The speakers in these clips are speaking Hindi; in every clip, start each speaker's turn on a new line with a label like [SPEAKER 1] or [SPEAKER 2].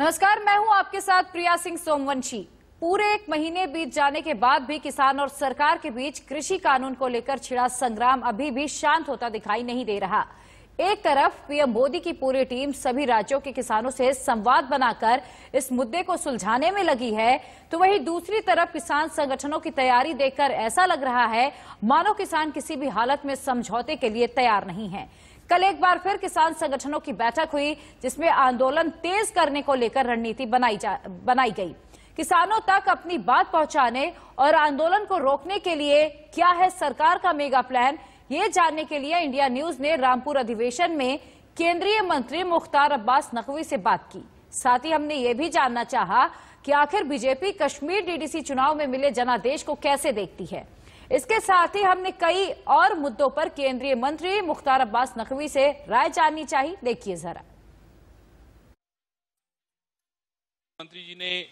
[SPEAKER 1] नमस्कार, मैं हूँ आपके साथ प्रिया सिंह सोमवंशी। पूरे एक महीने बीत जाने के बाद भी किसान और सरकार के बीच कृषि कानून को लेकर छिड़ा संग्राम अभी भी शांत होता दिखाई नहीं दे रहा। एक तरफ़, पीएम मोदी की पूरी टीम सभी राज्यों के किसानों से संवाद बनाकर इस मुद्दे को सुलझाने में लगी है तो वहीं दूसरी तरफ़ किसान संगठनों की तैयारी देखकर ऐसा लग रहा है, मानो किसान किसी भी हालत में समझौते के लिए तैयार नहीं है। कल एक बार फिर किसान संगठनों की बैठक हुई, जिसमें आंदोलन तेज करने को लेकर रणनीति बनाई जा, बनाई गई। किसानों तक अपनी बात पहुँचाने और आंदोलन को रोकने के लिए क्या है सरकार का मेगा प्लान, ये जानने के लिए इंडिया न्यूज़ ने रामपुर अधिवेशन में केंद्रीय मंत्री मुख्तार अब्बास नकवी से बात की। साथ ही हमने ये भी जानना चाहा कि आखिर बीजेपी कश्मीर डीडीसी चुनाव में मिले जनादेश को कैसे देखती है। इसके साथ ही हमने कई और मुद्दों पर केंद्रीय मंत्री मुख्तार अब्बास नकवी से राय जाननी चाहिए। देखिए जरा।
[SPEAKER 2] मंत्री जी ने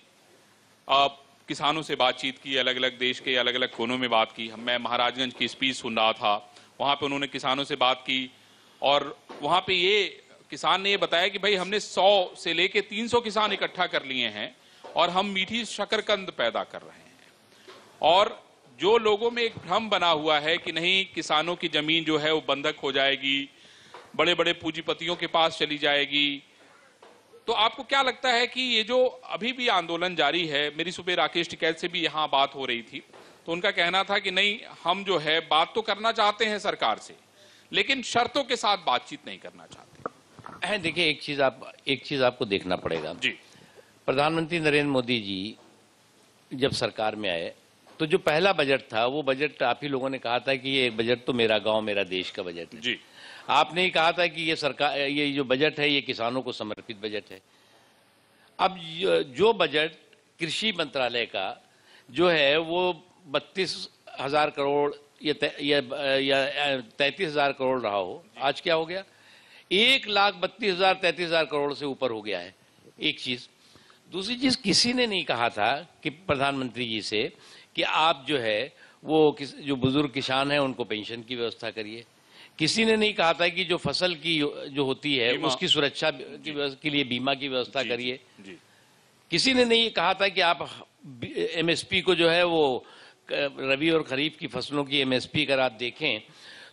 [SPEAKER 2] आ, किसानों से बातचीत की अलग अलग देश के अलग अलग कोनों में बात की। मैं महाराजगंज की स्पीच सुन रहा था वहाँ पे उन्होंने किसानों से बात की और वहाँ पे ये किसान ने ये बताया कि भाई हमने 100 से लेके 300 किसान इकट्ठा कर लिए हैं और हम मीठी शकरकंद पैदा कर रहे हैं। और जो लोगों में एक भ्रम बना हुआ है कि नहीं किसानों की ज़मीन जो है वो बंधक हो जाएगी बड़े बड़े पूंजीपतियों के पास चली जाएगी। तो आपको क्या लगता है कि ये जो अभी भी आंदोलन जारी है मेरी सुबह राकेश टिकैत से भी यहाँ बात हो रही थी तो उनका कहना था कि नहीं हम जो है बात तो करना चाहते हैं सरकार से लेकिन शर्तों के साथ बातचीत नहीं करना चाहते।
[SPEAKER 3] है देखिए एक चीज़ आप एक चीज़ आपको देखना पड़ेगा।
[SPEAKER 2] जी।
[SPEAKER 3] प्रधानमंत्री नरेंद्र मोदी जी जब सरकार में आए तो जो पहला बजट था वो बजट आप ही लोगों ने कहा था कि ये बजट तो मेरा गाँव मेरा देश का बजट है।
[SPEAKER 2] जी।
[SPEAKER 3] आपने ही कहा था कि ये सरकार ये जो बजट है ये किसानों को समर्पित बजट है। अब जो बजट कृषि मंत्रालय का जो है वो बत्तीस हज़ार करोड़ या तैतीस हज़ार करोड़ रहा हो। आज क्या हो गया? एक लाख बत्तीस हज़ार तैतीस हज़ार करोड़ से ऊपर हो गया है एक चीज़। दूसरी चीज़ किसी ने नहीं कहा था कि प्रधानमंत्री जी से कि आप जो है वो किस जो बुज़ुर्ग किसान हैं उनको पेंशन की व्यवस्था करिए। किसी ने नहीं कहा था कि जो फ़सल की जो होती है उसकी सुरक्षा की लिए बीमा की व्यवस्था करिए। किसी ने नहीं कहा था कि आप एमएसपी को जो है वो रबी और खरीफ की फ़सलों की एमएसपी अगर आप देखें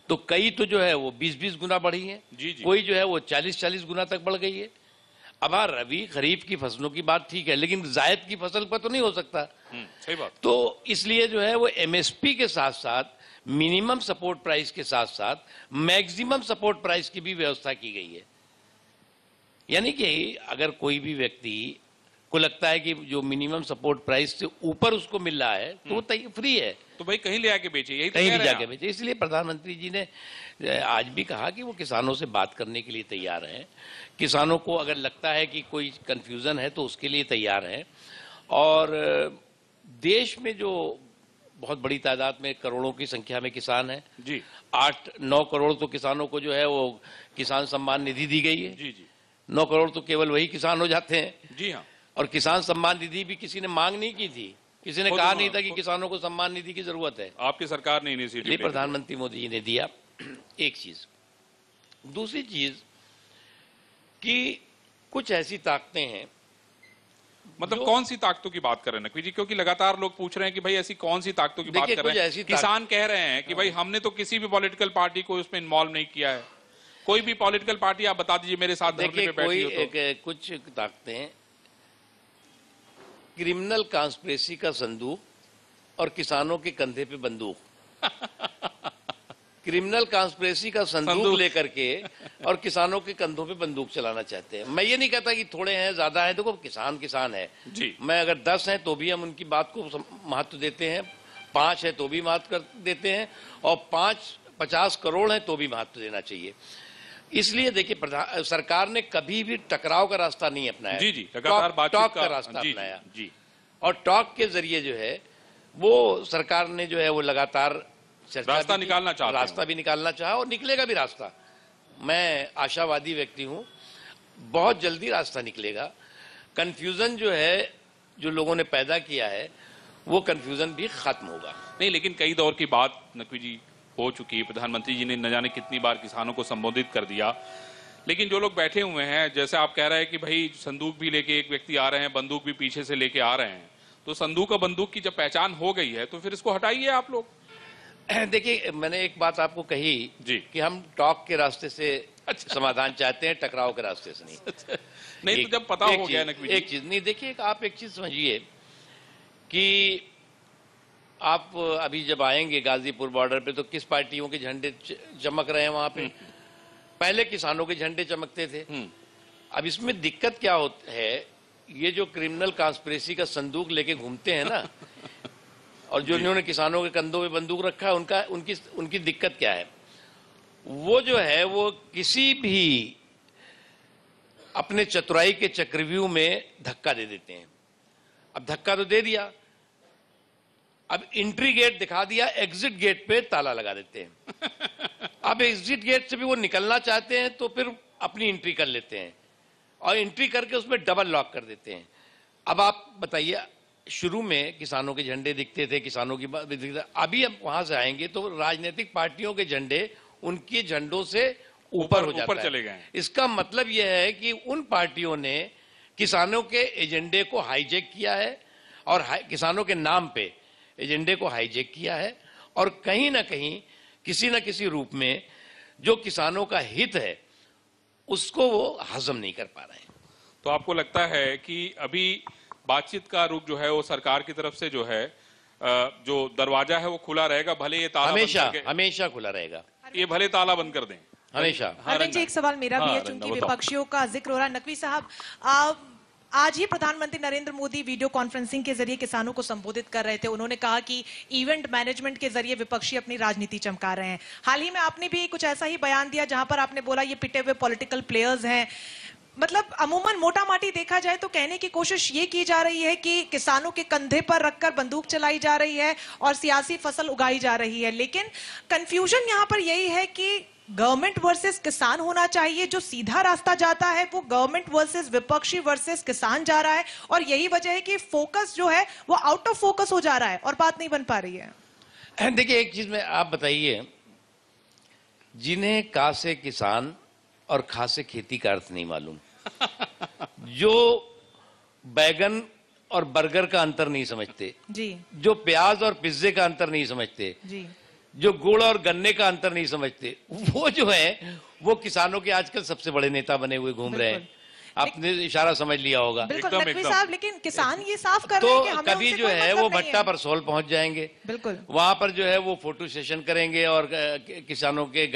[SPEAKER 3] तो कई तो जो है वो 20-20 गुना बढ़ी है।
[SPEAKER 2] जी, जी।
[SPEAKER 3] कोई जो है वो 40-40 गुना तक बढ़ गई है। अब हाँ रबी खरीफ की फ़सलों की बात ठीक है लेकिन जायद की फ़सल पर तो नहीं हो सकता।
[SPEAKER 2] सही बात।
[SPEAKER 3] तो इसलिए जो है वो एमएसपी के साथ साथ मिनिमम सपोर्ट प्राइस के साथ साथ मैक्सिमम सपोर्ट प्राइस की भी व्यवस्था की गई है। यानी कि अगर कोई भी व्यक्ति को लगता है कि जो मिनिमम सपोर्ट प्राइस से ऊपर उसको मिल रहा है तो वो फ्री है।
[SPEAKER 2] तो भाई कहीं ले आके बेचे यही तो
[SPEAKER 3] कहीं भी जाके बेचे इसलिए प्रधानमंत्री जी ने आज भी कहा कि वो किसानों से बात करने के लिए तैयार हैं। किसानों को अगर लगता है कि कोई कंफ्यूजन है तो उसके लिए तैयार हैं। और देश में जो बहुत बड़ी तादाद में करोड़ों की संख्या में किसान हैं
[SPEAKER 2] जी।
[SPEAKER 3] आठ नौ करोड़ तो किसानों को जो है वो किसान सम्मान निधि दी गई है।
[SPEAKER 2] जी जी।
[SPEAKER 3] नौ करोड़ तो केवल वही किसान हो जाते हैं।
[SPEAKER 2] जी हाँ।
[SPEAKER 3] और किसान सम्मान निधि भी किसी ने मांग नहीं की थी। किसी ने कहा नहीं था कि किसानों को सम्मान निधि की ज़रूरत है।
[SPEAKER 2] आपकी सरकार ने इनिशिएटिव
[SPEAKER 3] प्रधानमंत्री मोदी जी ने दिया। एक चीज़। दूसरी चीज़ कि कुछ ऐसी ताकतें हैं
[SPEAKER 2] मतलब कौन सी ताकतों की बात कर रहे हैं नकवी जी? क्योंकि लगातार लोग पूछ रहे हैं कि भाई ऐसी कौन सी ताकतों की बात कर रहे हैं। किसान कह रहे हैं कि भाई हमने तो किसी भी पॉलिटिकल पार्टी को उसमें इन्वॉल्व नहीं किया है। कोई भी पॉलिटिकल पार्टी आप बता दीजिए मेरे साथ धरने पे बैठी हो तो।
[SPEAKER 3] एक कुछ ताकतें क्रिमिनल कॉन्स्पिरेसी का संदूक और किसानों के कंधे पे बंदूक। क्रिमिनल कॉन्स्पिरेसी का संदूक। लेकर के और किसानों के कंधों पे बंदूक चलाना चाहते हैं। मैं ये नहीं कहता कि थोड़े हैं ज़्यादा हैं देखो किसान किसान है।
[SPEAKER 2] जी।
[SPEAKER 3] मैं अगर दस हैं तो भी हम उनकी बात को महत्व देते हैं। पाँच है तो भी महत्व देते हैं। और पाँच पचास करोड़ हैं तो भी महत्व देना चाहिए। इसलिए देखिए प्रधान सरकार ने कभी भी टकराव का रास्ता नहीं अपनाया।
[SPEAKER 2] जी जी
[SPEAKER 3] टॉक- टॉक
[SPEAKER 2] का
[SPEAKER 3] का रास्ता
[SPEAKER 2] जी,
[SPEAKER 3] अपनाया।
[SPEAKER 2] जी।
[SPEAKER 3] और टॉक के ज़रिए जो है वो सरकार ने जो है वो लगातार
[SPEAKER 2] रास्ता निकालना चाहते
[SPEAKER 3] रास्ता भी निकालना चाहा और निकलेगा भी रास्ता। मैं आशावादी व्यक्ति हूँ। बहुत जल्दी रास्ता निकलेगा। कंफ्यूजन जो है जो लोगों ने पैदा किया है वो कंफ्यूजन भी खत्म होगा।
[SPEAKER 2] नहीं लेकिन कई दौर की बात नकवी जी हो चुकी है। प्रधानमंत्री जी ने न जाने कितनी बार किसानों को संबोधित कर दिया। लेकिन जो लोग बैठे हुए हैं जैसे आप कह रहे हैं कि भाई संदूक भी लेके एक व्यक्ति आ रहे हैं बंदूक भी पीछे से लेके आ रहे हैं तो संदूक और बंदूक की जब पहचान हो गई है तो फिर इसको हटाइए आप लोग।
[SPEAKER 3] देखिए मैंने एक बात आपको कही
[SPEAKER 2] जी।
[SPEAKER 3] कि हम टॉक के रास्ते से
[SPEAKER 2] अच्छा।
[SPEAKER 3] समाधान चाहते हैं टकराव के रास्ते से नहीं अच्छा।
[SPEAKER 2] नहीं
[SPEAKER 3] एक-
[SPEAKER 2] तो जब पता हो गया नकवी
[SPEAKER 3] एक चीज़ नहीं देखिए आप एक चीज़ समझिए कि आप अभी जब आएँगे गाजीपुर बॉर्डर पे तो किस पार्टियों के झंडे चमक रहे हैं वहाँ पे पहले किसानों के झंडे चमकते थे
[SPEAKER 2] हम्म।
[SPEAKER 3] अब इसमें दिक्कत क्या होत है ये जो क्रिमिनल कॉन्स्पिरेसी का संदूक लेके घूमते हैं ना और जो इन्होंने किसानों के कंधों में बंदूक रखा है उनका उनकी उनकी दिक्कत क्या है? वो जो है वो किसी भी अपने चतुराई के चक्रव्यूह में धक्का दे देते हैं। अब धक्का तो दे दिया अब एंट्री गेट दिखा दिया एग्जिट गेट पे ताला लगा देते हैं। अब एग्जिट गेट से भी वो निकलना चाहते हैं तो फिर अपनी एंट्री कर लेते हैं और एंट्री करके उसमें डबल लॉक कर देते हैं। अब आप बताइए शुरू में किसानों के झंडे दिखते थे किसानों की बात अभी हम वहाँ से आएँगे तो राजनीतिक पार्टियों के झंडे उनके झंडों से ऊपर हो जाता।
[SPEAKER 2] चले गए
[SPEAKER 3] इसका मतलब यह है कि उन पार्टियों ने किसानों के एजेंडे को हाईजेक किया है और किसानों के नाम पे एजेंडे को हाईजेक किया है और कहीं ना कहीं किसी न किसी रूप में जो किसानों का हित है उसको वो हजम नहीं कर पा रहे हैं।
[SPEAKER 2] तो आपको लगता है कि अभी बातचीत का रुख जो है वो सरकार की तरफ़ से जो है जो दरवाज़ा है वो खुला रहेगा भले ये ताला बंद
[SPEAKER 3] हमेशा हमेशा खुला रहेगा।
[SPEAKER 2] ये भले ताला बंद कर दें।
[SPEAKER 3] हमेशा।
[SPEAKER 2] हाँ,
[SPEAKER 4] जी एक सवाल मेरा भी
[SPEAKER 2] हाँ,
[SPEAKER 4] है चूँकि विपक्षियों का ज़िक्र हो रहा है। नकवी साहब आज ही प्रधानमंत्री नरेंद्र मोदी वीडियो कॉन्फ्रेंसिंग के ज़रिए किसानों को संबोधित कर रहे थे। उन्होंने कहा कि इवेंट मैनेजमेंट के ज़रिए विपक्षी अपनी राजनीति चमका रहे हैं। हाल ही में आपने भी कुछ ऐसा ही बयान दिया जहाँ पर आपने बोला ये पिटे हुए पॉलिटिकल प्लेयर्स हैं। मतलब अमूमन मोटा माटी देखा जाए तो कहने की कोशिश ये की जा रही है कि किसानों के कंधे पर रखकर बंदूक चलाई जा रही है और सियासी फ़सल उगाई जा रही है। लेकिन कंफ्यूजन यहाँ पर यही है कि गवर्नमेंट वर्सेस किसान होना चाहिए। जो सीधा रास्ता जाता है, वो गवर्नमेंट वर्सेस विपक्षी वर्सेस किसान जा रहा है और यही वजह है कि फोकस जो है, वो आउट ऑफ़ फोकस हो जा रहा है और बात नहीं बन पा रही है।
[SPEAKER 3] देखिए, एक चीज़ में आप बताइए, जिन्हें का से किसान और खा से खेती का अर्थ नहीं मालूम। जो बैगन और बर्गर का अंतर नहीं समझते
[SPEAKER 4] जी।
[SPEAKER 3] जो प्याज और पिज्जे का अंतर नहीं समझते
[SPEAKER 4] जी।
[SPEAKER 3] जो गुड़ और गन्ने का अंतर नहीं समझते वो जो है वो किसानों के आजकल सबसे बड़े नेता बने हुए घूम रहे हैं। आपने इशारा समझ लिया होगा।
[SPEAKER 4] बिल्कुल नकवी साहब लेकिन किसान ये साफ़ कर रहे हैं कि
[SPEAKER 3] तो
[SPEAKER 4] हमें
[SPEAKER 3] कभी जो है
[SPEAKER 4] मतलब
[SPEAKER 3] वो भट्टा पर सोल पहुँच जाएँगे।
[SPEAKER 4] बिल्कुल।
[SPEAKER 3] वहाँ पर जो है वो फ़ोटो सेशन करेंगे और किसानों के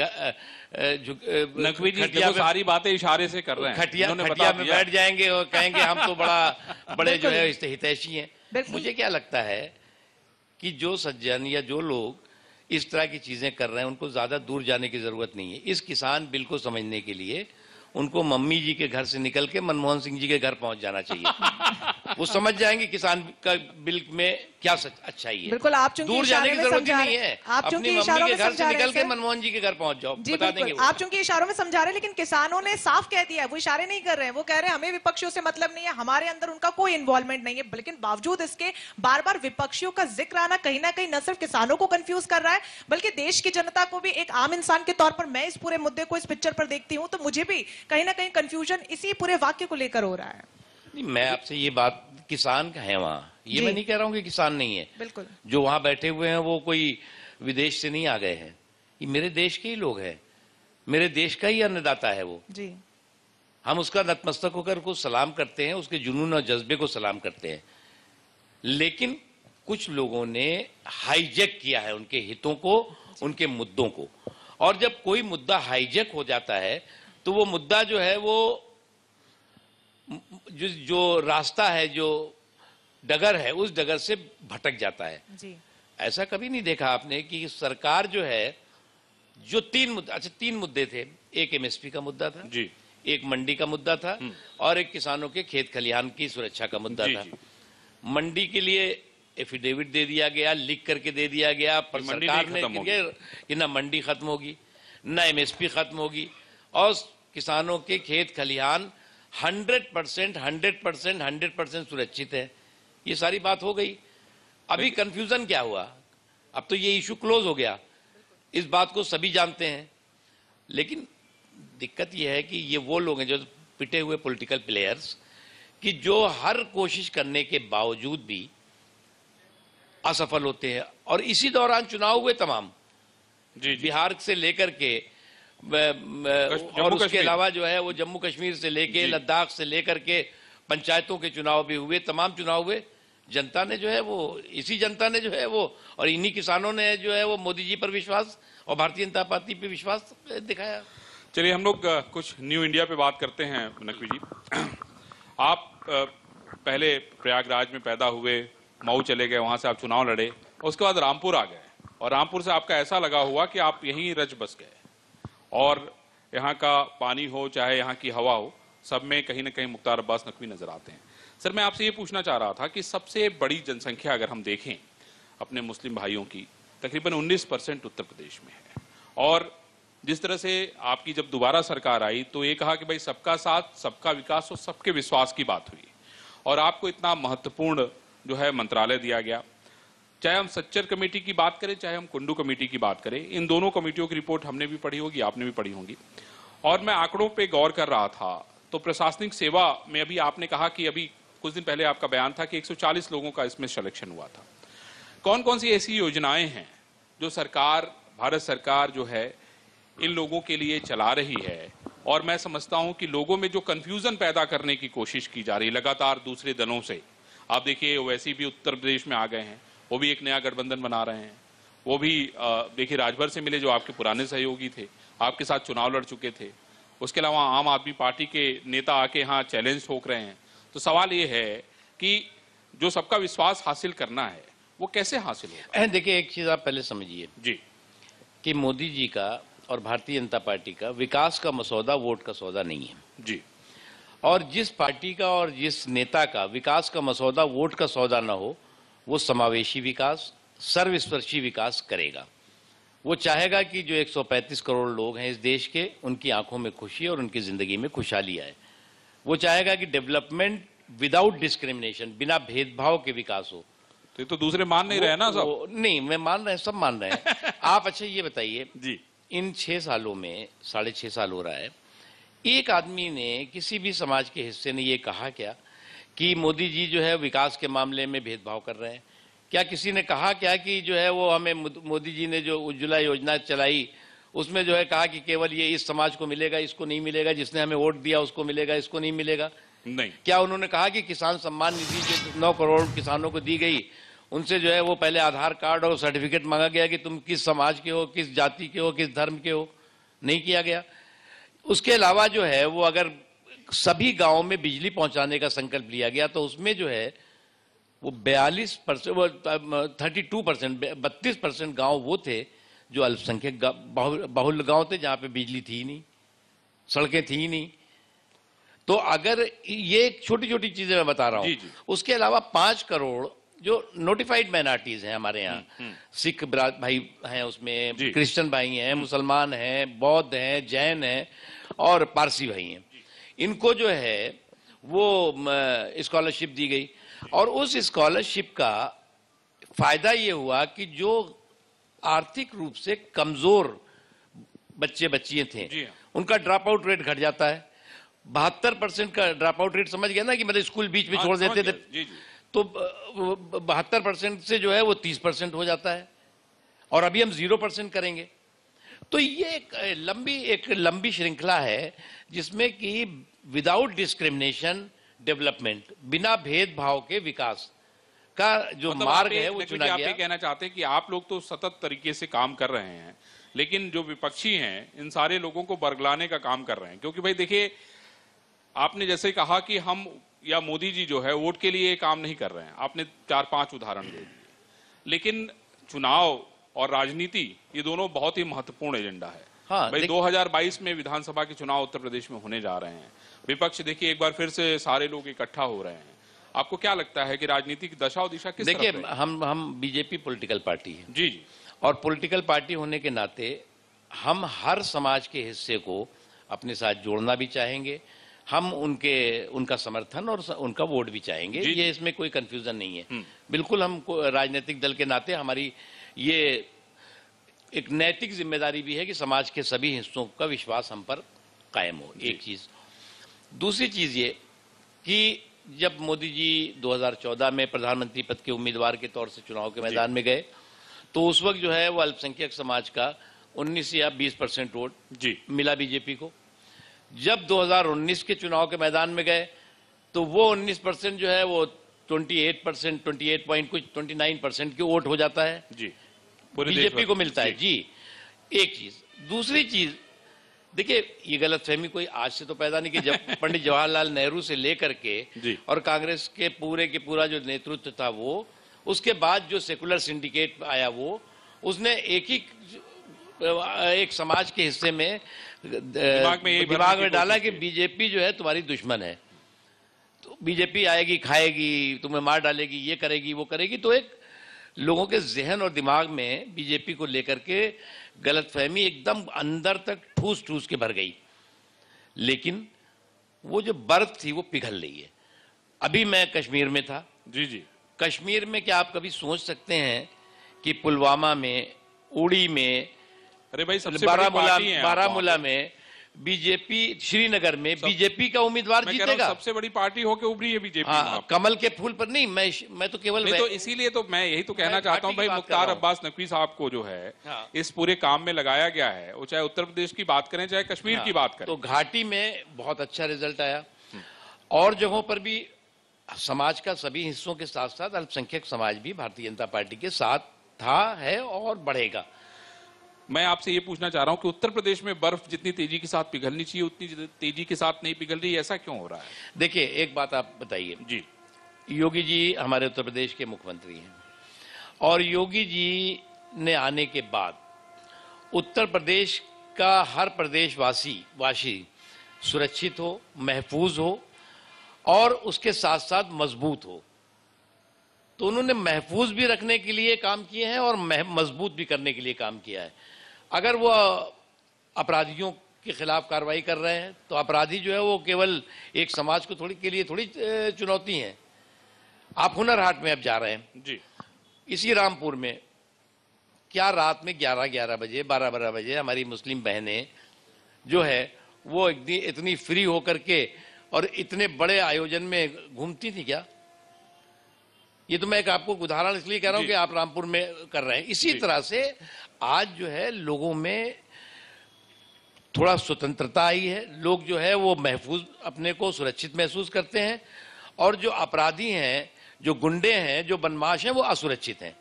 [SPEAKER 2] नकवी जी सारी बातें इशारे से कर रहे हैं।
[SPEAKER 3] खटिया खटिया में बैठ जाएँगे और कहेंगे हम तो बड़ा बड़े जो है इस- हितैषी हैं। मुझे क्या लगता है कि जो सज्जन या जो लोग इस तरह की चीज़ें कर रहे हैं उनको ज़्यादा दूर जाने की ज़रूरत नहीं है। इस किसान बिल को समझने के लिए उनको मम्मी जी के घर से निकल के मनमोहन सिंह जी के घर पहुँच जाना चाहिए। वो समझ जाएँगे किसान का बिल में क्या सच अच्छाई है
[SPEAKER 4] बिल्कुल, आप चूँकि
[SPEAKER 3] दूर जाने की ज़रूरत ही नहीं है।
[SPEAKER 4] आप चूँकि
[SPEAKER 3] अपनी
[SPEAKER 4] इशारों
[SPEAKER 3] मम्मी के
[SPEAKER 4] में
[SPEAKER 3] घर से निकल के मनमोहन जी के घर पहुँच जाओ
[SPEAKER 4] जी
[SPEAKER 3] बता देंगे
[SPEAKER 4] बिल्कुल आप चूँकि इशारों में समझा रहे हैं लेकिन किसानों ने साफ़ कह दिया है वो इशारे नहीं कर रहे हैं वो कह रहे हैं हमें विपक्षियों से मतलब नहीं है हमारे अंदर उनका कोई इन्वॉल्वमेंट नहीं है लेकिन बावजूद इसके बार बार विपक्षियों का ज़िक्र आना कहीं ना कहीं न सिर्फ़ किसानों को कंफ्यूज कर रहा है बल्कि देश की जनता को भी एक आम इंसान के तौर पर मैं इस पूरे मुद्दे को इस पिक्चर पर देखती हूँ तो मुझे भी कहीं ना कहीं कंफ्यूजन इसी पूरे वाक्य को लेकर हो रहा है।
[SPEAKER 3] नहीं मैं आपसे ये बात किसान का है वहाँ। ये मैं नहीं कह रहा हूँ कि किसान नहीं है।
[SPEAKER 4] बिल्कुल।
[SPEAKER 3] जो वहाँ बैठे हुए हैं वो कोई विदेश से नहीं आ गए हैं। ये मेरे देश के ही लोग हैं। मेरे देश का ही अन्नदाता है वो।
[SPEAKER 4] जी।
[SPEAKER 3] हम उसका नतमस्तक होकर को सलाम करते हैं उसके जुनून और जज्बे को सलाम करते हैं। लेकिन कुछ लोगों ने हाईजेक किया है उनके हितों को उनके मुद्दों को। और जब कोई मुद्दा हाईजेक हो जाता है तो वो मुद्दा जो है वो जो जो रास्ता है जो डगर है उस डगर से भटक जाता है।
[SPEAKER 4] जी।
[SPEAKER 3] ऐसा कभी नहीं देखा आपने कि सरकार जो है जो तीन मुद्दे अच्छा तीन मुद्दे थे। एक एमएसपी का मुद्दा था।
[SPEAKER 2] जी।
[SPEAKER 3] एक मंडी का मुद्दा था और एक किसानों के खेत खलिहान की सुरक्षा का मुद्दा
[SPEAKER 2] जी,
[SPEAKER 3] था।
[SPEAKER 2] जी।
[SPEAKER 3] मंडी के लिए एफिडेविट दे दिया गया लिख करके दे दिया गया पर सरकार ने कि ना मंडी खत्म होगी ना एमएसपी खत्म होगी। और किसानों के खेत खलिहान hundred percent hundred percent hundred percent सुरक्षित है। ये सारी बात हो गई। अभी कंफ्यूजन क्या हुआ? अब तो ये इशू क्लोज हो गया। इस बात को सभी जानते हैं। लेकिन दिक्कत यह है कि ये वो लोग हैं जो पिटे हुए पॉलिटिकल प्लेयर्स कि जो हर कोशिश करने के बावजूद भी असफल होते हैं। और इसी दौरान चुनाव हुए तमाम।
[SPEAKER 2] जी जी।
[SPEAKER 3] बिहार से लेकर के और उसके अलावा जो है वो जम्मू कश्मीर से लेके लद्दाख से लेकर के पंचायतों के चुनाव भी हुए तमाम चुनाव हुए। जनता ने जो है वो इसी जनता ने जो है वो और इन्हीं किसानों ने जो है वो मोदी जी पर विश्वास और भारतीय जनता पार्टी पर विश्वास दिखाया।
[SPEAKER 2] चलिए हम लोग कुछ न्यू इंडिया पे बात करते हैं नकवी जी। आप पहले प्रयागराज में पैदा हुए मऊ चले गए वहाँ से आप चुनाव लड़े उसके बाद रामपुर आ गए। और रामपुर से आपका ऐसा लगा हुआ कि आप यहीं रच बस गए। और यहाँ का पानी हो, चाहे यहाँ की हवा हो, सब में कहीं ना कहीं मुख्तार अब्बास नकवी नज़र आते हैं। सर, मैं आपसे ये पूछना चाह रहा था कि सबसे बड़ी जनसंख्या अगर हम देखें अपने मुस्लिम भाइयों की, तकरीबन 19 परसेंट उत्तर प्रदेश में है। और जिस तरह से आपकी जब दोबारा सरकार आई तो ये कहा कि भाई सबका साथ, सबका विकास और सबके विश्वास की बात हुई। और आपको इतना महत्वपूर्ण जो है मंत्रालय दिया गया चाहे हम सच्चर कमेटी की बात करें, चाहे हम कुंडू कमेटी की बात करें, इन दोनों कमेटियों की रिपोर्ट हमने भी पढ़ी होगी, आपने भी पढ़ी होगी। और मैं आंकड़ों पे गौर कर रहा था तो प्रशासनिक सेवा में अभी आपने कहा कि अभी कुछ दिन पहले आपका बयान था कि 140 लोगों का इसमें सिलेक्शन हुआ था। कौन कौन सी ऐसी योजनाएँ हैं जो सरकार, भारत सरकार जो है, इन लोगों के लिए चला रही है? और मैं समझता हूँ कि लोगों में जो कन्फ्यूज़न पैदा करने की कोशिश की जा रही है, लगातार दूसरे दलों से। आप देखिए ओवैसी भी उत्तर प्रदेश में आ गए हैं। वो भी एक नया गठबंधन बना रहे हैं। वो भी देखिए राजभर से मिले जो आपके पुराने सहयोगी थे आपके साथ चुनाव लड़ चुके थे। उसके अलावा आम आदमी पार्टी के नेता आके यहाँ चैलेंज ठोक रहे हैं। तो सवाल ये है कि जो सबका विश्वास हासिल करना है वो कैसे हासिल होगा?
[SPEAKER 3] देखिए एक चीज़ आप पहले समझिए
[SPEAKER 2] जी।
[SPEAKER 3] कि मोदी जी का और भारतीय जनता पार्टी का विकास का मसौदा वोट का सौदा नहीं है।
[SPEAKER 2] जी।
[SPEAKER 3] और जिस पार्टी का और जिस नेता का विकास का मसौदा वोट का सौदा न हो वो समावेशी विकास सर्वस्पर्शी विकास करेगा। वो चाहेगा कि जो 135 करोड़ लोग हैं इस देश के उनकी आँखों में खुशी और उनकी ज़िंदगी में खुशहाली आए। वो चाहेगा कि डेवलपमेंट विदाउट डिस्क्रिमिनेशन बिना भेदभाव के विकास हो।
[SPEAKER 2] तो ये तो दूसरे मान नहीं रहे ना सब।
[SPEAKER 3] नहीं मैं मान रहे हैं सब मान रहे हैं। आप अच्छा ये बताइए
[SPEAKER 2] जी।
[SPEAKER 3] इन छह सालों में साढ़े छह साल हो रहा है एक आदमी ने किसी भी समाज के हिस्से ने ये कहा क्या कि मोदी जी जो है विकास के मामले में भेदभाव कर रहे हैं। क्या किसी ने कहा क्या कि जो है वो हमें मोदी जी ने जो उज्ज्वला योजना चलाई उसमें जो है कहा कि केवल ये इस समाज को मिलेगा इसको नहीं मिलेगा जिसने हमें वोट दिया उसको मिलेगा इसको नहीं मिलेगा?
[SPEAKER 2] नहीं।
[SPEAKER 3] क्या उन्होंने कहा कि किसान सम्मान निधि जो नौ करोड़ किसानों को दी गई उनसे जो है वो पहले आधार कार्ड और सर्टिफिकेट मांगा गया कि तुम किस समाज के हो किस जाति के हो किस धर्म के हो? नहीं किया गया। उसके अलावा जो है वो अगर सभी गाँवों में बिजली पहुँचाने का संकल्प लिया गया तो उसमें जो है वो बयालीस परसेंट वो थर्टी टू परसेंट बत्तीस परसेंट गाँव वो थे जो अल्पसंख्यक बहुल गाँव थे जहाँ पे बिजली थी ही नहीं सड़कें थी ही नहीं। तो अगर ये एक छोटी छोटी चीज़ें मैं बता रहा हूँ। उसके अलावा पाँच करोड़ जो नोटिफाइड माइनॉरिटीज हैं हमारे यहाँ सिख भाई हैं उसमें क्रिश्चियन भाई हैं मुसलमान हैं बौद्ध हैं जैन हैं और पारसी भाई हैं। इनको जो है वो स्कॉलरशिप दी गई। और उस स्कॉलरशिप का फ़ायदा ये हुआ कि जो आर्थिक रूप से कमज़ोर बच्चे बच्चियाँ थे
[SPEAKER 2] हाँ।
[SPEAKER 3] उनका ड्रॉप आउट रेट घट जाता है। बहत्तर परसेंट का ड्रॉप आउट रेट समझ गया ना कि मतलब स्कूल बीच में
[SPEAKER 2] हाँ,
[SPEAKER 3] छोड़ देते थे।
[SPEAKER 2] जी जी।
[SPEAKER 3] तो बहत्तर परसेंट से जो है वो तीस परसेंट हो जाता है। और अभी हम ज़ीरो परसेंट करेंगे। तो ये एक लंबी एक लंबी श्रृंखला है जिसमें कि विदाउट डिस्क्रिमिनेशन डेवलपमेंट बिना भेदभाव के विकास का जो
[SPEAKER 2] मतलब
[SPEAKER 3] मार्ग है वो चुना
[SPEAKER 2] आप ये कहना चाहते हैं कि आप लोग तो सतत तरीके से काम कर रहे हैं लेकिन जो विपक्षी हैं इन सारे लोगों को बरगलाने का काम कर रहे हैं। क्योंकि भाई देखिए आपने जैसे कहा कि हम या मोदी जी जो है वोट के लिए काम नहीं कर रहे हैं। आपने चार पाँच उदाहरण दे दिए। लेकिन चुनाव और राजनीति ये दोनों बहुत ही महत्वपूर्ण एजेंडा है।
[SPEAKER 3] हाँ,
[SPEAKER 2] भाई
[SPEAKER 3] देख-
[SPEAKER 2] 2022 में विधानसभा के चुनाव उत्तर प्रदेश में होने जा रहे हैं। विपक्ष देखिए एक बार फिर से सारे लोग इकट्ठा हो रहे हैं। आपको क्या लगता है कि राजनीति की दशा और दिशा किस
[SPEAKER 3] देखिए हम हम बीजेपी पॉलिटिकल पार्टी है।
[SPEAKER 2] जी जी।
[SPEAKER 3] और पॉलिटिकल पार्टी होने के नाते हम हर समाज के हिस्से को अपने साथ जोड़ना भी चाहेंगे। हम उनके उनका समर्थन और उनका वोट भी चाहेंगे। ये इसमें कोई कंफ्यूजन नहीं है। बिल्कुल हम राजनीतिक दल के नाते हमारी ये एक नैतिक ज़िम्मेदारी भी है कि समाज के सभी हिस्सों का विश्वास हम पर कायम हो एक चीज़। दूसरी चीज़ ये कि जब मोदी जी 2014 में प्रधानमंत्री पद के उम्मीदवार के तौर से चुनाव के मैदान में गए तो उस वक्त जो है वो अल्पसंख्यक समाज का 19 या 20 परसेंट वोट
[SPEAKER 2] जी।
[SPEAKER 3] मिला बीजेपी को। जब 2019 के चुनाव के मैदान में गए तो वो 19 परसेंट जो है वो 28 परसेंट ट्वेंटी पॉइंट कुछ 29 परसेंट की वोट हो जाता है।
[SPEAKER 2] जी।
[SPEAKER 3] बीजेपी को मिलता है। जी। एक चीज़। दूसरी चीज़ देखिए ये गलतफहमी कोई आज से तो पैदा नहीं की जब पंडित जवाहरलाल नेहरू से लेकर के और कांग्रेस के पूरे के पूरा जो नेतृत्व था वो उसके बाद जो सेकुलर सिंडिकेट आया वो उसने एक ही एक समाज के हिस्से में
[SPEAKER 2] दिमाग में
[SPEAKER 3] दिमाग में डाला कि। बीजेपी जो है तुम्हारी दुश्मन है। तो बीजेपी आएगी खाएगी तुम्हें मार डालेगी ये करेगी वो करेगी तो एक लोगों के जहन और दिमाग में बीजेपी को लेकर के गलतफहमी एकदम अंदर तक ठूस ठूस के भर गई। लेकिन वो जो बर्फ़ थी वो पिघल रही है। अभी मैं कश्मीर में था।
[SPEAKER 2] जी जी।
[SPEAKER 3] कश्मीर में क्या आप कभी सोच सकते हैं कि पुलवामा में उड़ी में
[SPEAKER 2] अरे भाई सबसे
[SPEAKER 3] बारामूला बारामूला में बीजेपी श्रीनगर में बीजेपी का उम्मीदवार
[SPEAKER 2] हूँ
[SPEAKER 3] जीतेगा।
[SPEAKER 2] सबसे बड़ी पार्टी होके उभरी है बीजेपी
[SPEAKER 3] हाँ कमल के फूल पर नहीं मैं मैं तो केवल
[SPEAKER 2] तो इसीलिए तो मैं यही तो कहना चाहता हूँ भाई मुख्तार अब्बास नकवी साहब को जो है
[SPEAKER 3] हाँ।
[SPEAKER 2] इस पूरे काम में लगाया गया है। वो चाहे उत्तर प्रदेश की बात करें चाहे कश्मीर की बात करें।
[SPEAKER 3] तो घाटी में बहुत अच्छा रिज़ल्ट आया। और जगहों पर भी समाज का सभी हिस्सों के साथ साथ अल्पसंख्यक समाज भी भारतीय जनता पार्टी के साथ था है और बढ़ेगा।
[SPEAKER 2] मैं आपसे ये पूछना चाह रहा हूँ कि उत्तर प्रदेश में बर्फ़ जितनी तेज़ी के साथ पिघलनी चाहिए उतनी तेज़ी के साथ नहीं पिघल रही ऐसा क्यों हो रहा है?
[SPEAKER 3] देखिए एक बात आप बताइए।
[SPEAKER 2] जी।
[SPEAKER 3] योगी जी हमारे उत्तर प्रदेश के मुख्यमंत्री हैं और योगी जी ने आने के बाद उत्तर प्रदेश का हर प्रदेशवासी वासी सुरक्षित हो महफूज हो और उसके साथ साथ मज़बूत हो। तो उन्होंने महफूज भी रखने के लिए काम किए हैं और मज़बूत भी करने के लिए काम किया है। अगर वो अपराधियों के खिलाफ कार्रवाई कर रहे हैं तो अपराधी जो है वो केवल एक समाज को थोड़ी के लिए थोड़ी चुनौती है। आप हुनर हाट में अब जा रहे हैं।
[SPEAKER 2] जी।
[SPEAKER 3] इसी रामपुर में क्या रात में 11 11 बजे 12 12 बजे हमारी मुस्लिम बहनें जो है वो इतनी फ्री होकर के और इतने बड़े आयोजन में घूमती थी क्या? ये तो मैं एक आपको उदाहरण इसलिए कह रहा हूँ कि आप रामपुर में कर रहे हैं। इसी तरह से आज जो है लोगों में थोड़ा स्वतंत्रता आई है। लोग जो है वो महफूज अपने को सुरक्षित महसूस करते हैं और जो अपराधी हैं जो गुंडे हैं जो बनमाश हैं वो असुरक्षित हैं।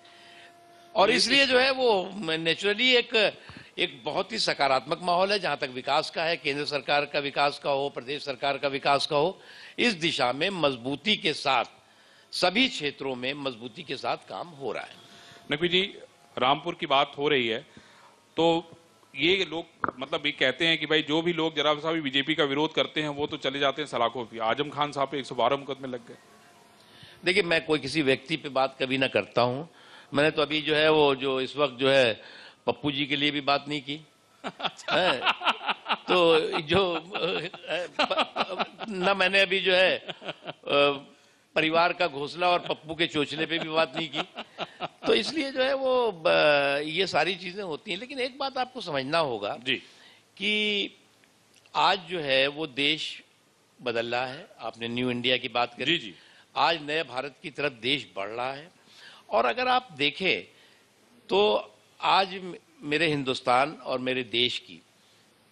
[SPEAKER 3] और इसलिए जो है वो नेचुरली एक एक बहुत ही सकारात्मक माहौल है जहाँ तक विकास का है। केंद्र सरकार का विकास का हो प्रदेश सरकार का विकास का हो इस दिशा में मजबूती के साथ सभी क्षेत्रों में मजबूती के साथ काम हो रहा है।
[SPEAKER 2] नकवी जी रामपुर की बात हो रही है तो ये लोग मतलब ये कहते हैं कि भाई जो भी लोग जरा सा भी बीजेपी का विरोध करते हैं वो तो चले जाते हैं सलाखों पे। आज़म खान साहब पे एक सौ बारह मुकदमे लग गए।
[SPEAKER 3] देखिए मैं कोई किसी व्यक्ति पे बात कभी ना करता हूँ। मैंने तो अभी जो है वो जो इस वक्त जो है पप्पू जी के लिए भी बात नहीं की। तो जो न मैंने अभी जो है परिवार का घोसला और पप्पू के चोचले पे भी बात नहीं की। तो इसलिए जो है वो ये सारी चीज़ें होती हैं। लेकिन एक बात आपको समझना होगा
[SPEAKER 2] जी।
[SPEAKER 3] कि आज जो है वो देश बदल रहा है। आपने न्यू इंडिया की बात करी।
[SPEAKER 2] जी जी।
[SPEAKER 3] आज नए भारत की तरफ़ देश बढ़ रहा है। और अगर आप देखें तो आज मेरे हिंदुस्तान और मेरे देश की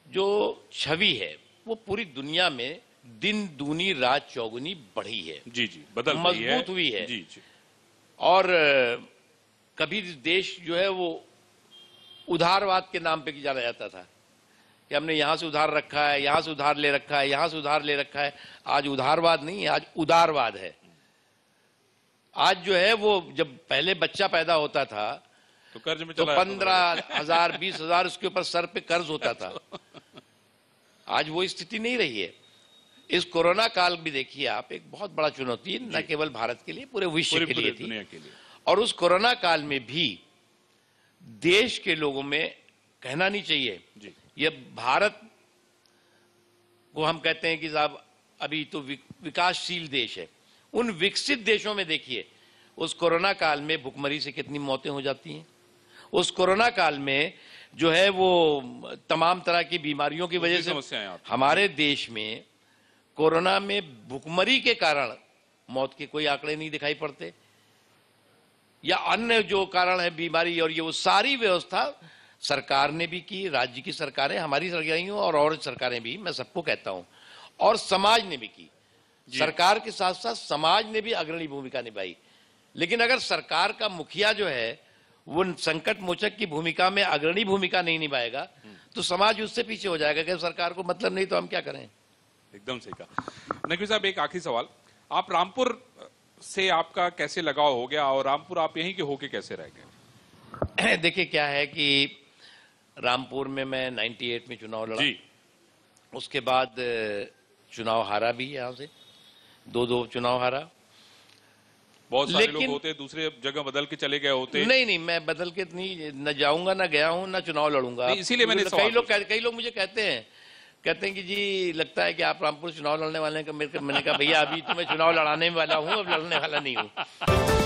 [SPEAKER 3] जो छवि है वो पूरी दुनिया में दिन दूनी रात चौगुनी बढ़ी है।
[SPEAKER 2] जी जी बदल
[SPEAKER 3] मज़बूत हुई है।
[SPEAKER 2] जी जी।
[SPEAKER 3] और कभी देश जो है वो उधारवाद के नाम पे जाना जाता था कि हमने यहाँ से उधार रखा है यहाँ से उधार ले रखा है यहाँ से उधार ले रखा है। आज उधारवाद नहीं है आज उदारवाद है। आज जो है वो जब पहले बच्चा पैदा होता था
[SPEAKER 2] तो कर्ज में
[SPEAKER 3] तो पंद्रह हज़ार बीस हज़ार उसके ऊपर सर पे कर्ज होता था। आज वो स्थिति नहीं रही है। इस कोरोना काल भी देखिए आप एक बहुत बड़ा चुनौती न केवल भारत के लिए पूरे विश्व के लिए थी।
[SPEAKER 2] के लिए।
[SPEAKER 3] और उस कोरोना काल में भी देश के लोगों में कहना नहीं चाहिए।
[SPEAKER 2] जी।
[SPEAKER 3] ये भारत को हम कहते हैं कि साहब अभी तो विकासशील देश है। उन विकसित देशों में देखिए उस कोरोना काल में भुखमरी से कितनी मौतें हो जाती हैं। उस कोरोना काल में जो है वो तमाम तरह की बीमारियों की वजह से हमारे देश में कोरोना में भुखमरी के कारण मौत के कोई आंकड़े नहीं दिखाई पड़ते। या अन्य जो कारण है बीमारी और ये वो सारी व्यवस्था सरकार ने भी की राज्य की सरकारें हमारी सरकारें और और सरकारें भी मैं सबको कहता हूँ और समाज ने भी की। सरकार के साथ साथ समाज ने भी अग्रणी भूमिका निभाई। लेकिन अगर सरकार का मुखिया जो है वो संकट मोचक की भूमिका में अग्रणी भूमिका नहीं निभाएगा तो समाज उससे पीछे हो जाएगा कि सरकार को मतलब नहीं तो हम क्या करें?
[SPEAKER 2] एकदम सही कहा। नकवी साहब एक आखिरी सवाल। आप रामपुर से आपका कैसे लगाव हो गया और रामपुर आप यहीं के होके कैसे रह गए?
[SPEAKER 3] देखिए क्या है कि रामपुर में मैं 98 में चुनाव लड़ा।
[SPEAKER 2] जी।
[SPEAKER 3] उसके बाद चुनाव हारा भी यहाँ से। दो दो चुनाव हारा।
[SPEAKER 2] बहुत सारे लोग होते दूसरे जगह बदल के चले गए होते।
[SPEAKER 3] नहीं नहीं मैं बदल के नहीं न जाऊँगा ना गया हूँ ना चुनाव लड़ूँगा।
[SPEAKER 2] इसीलिए मैंने
[SPEAKER 3] कई लोग कई लोग मुझे कहते हैं कहते हैं कि जी, लगता है कि आप रामपुर चुनाव लड़ने वाले हैं मैंने कहा, भैया, अभी तो मैं चुनाव लड़ाने वाला हूँ, अब लड़ने वाला नहीं हूँ।